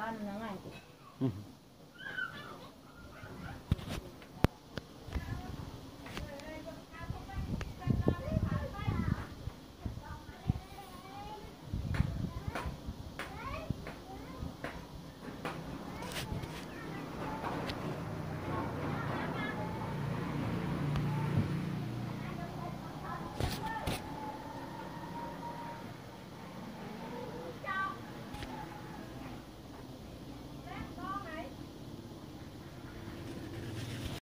简单能。嗯。